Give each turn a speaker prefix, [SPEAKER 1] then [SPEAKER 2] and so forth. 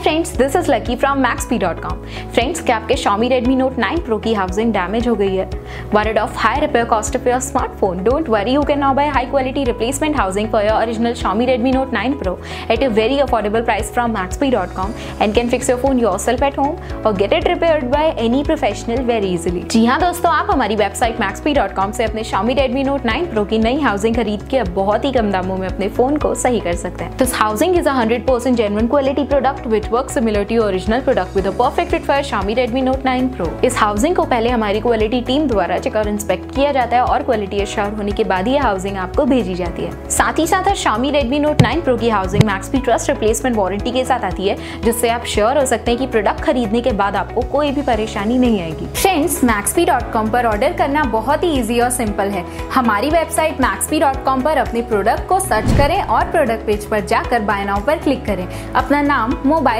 [SPEAKER 1] Friends this is Lucky from Maxbhi dot com friends क्या आपके Xiaomi Redmi Note nine Pro की housing damage हो गई है। Worried of high repair cost of your smartphone don't worry you can now buy high quality replacement housing for your original Xiaomi Redmi Note nine Pro at a very affordable price from Maxbhi dot com and can fix your phone yourself at home or get it repair buy any professional very easily जी हाँ दोस्तों, आप हमारी website मैक्सपी dot com से अपने Xiaomi Redmi Note nine Pro की नई housing खरीद के बहुत ही कम दामों में अपने फ़ोन को सही कर सकते हैं। This housing is a hundred percent genuine quality product with which works similar to your original product with a perfect fit for Xiaomi Redmi Note 9 Pro. इस हाउसिंग को पहले हमारी क्वालिटी टीम द्वारा चेक और इंस्पेक्ट किया जाता है और क्वालिटी एश्योर होने के बाद ये हाउसिंग आपको भेजी जाती है। साथ ही साथ Xiaomi Redmi Note 9 Pro की housing Maxbhi trust replacement warranty के साथ आती है, जिससे आप श्योर हो सकते हैं कि प्रोडक्ट खरीदने के बाद आपको कोई भी परेशानी नहीं आएगी। फ्रेंड्स maxp.com पर ऑर्डर करना बहुत ही इजी और सिंपल है। हमारी वेबसाइट maxp.com पर अपने प्रोडक्ट को सर्च करें और प्रोडक्ट पेज पर जाकर बाय नाउ पर क्लिक करें। अपना नाम मोबाइल